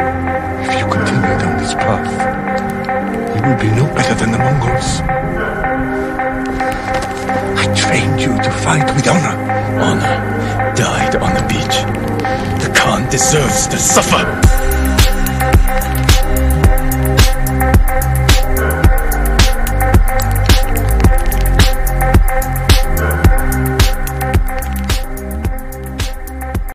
If you continue down this path, you will be no better than the Mongols. I trained you to fight with honor. Honor died on the beach. The Khan deserves to suffer.